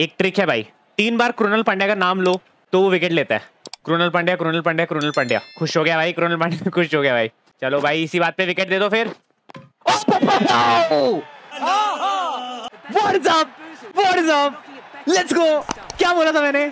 एक ट्रिक है भाई तीन बार क्रोनल पांड्या का नाम लो तो वो विकेट लेता है क्रोनल पांड्या क्रोनल पांड्या क्रोनल पांड्या खुश हो गया भाई, क्रोनल पांड्या खुश हो गया भाई चलो भाई, इसी बात पे विकेट दे दो फिर What is up? What up? Let's go! क्या बोला था मैंने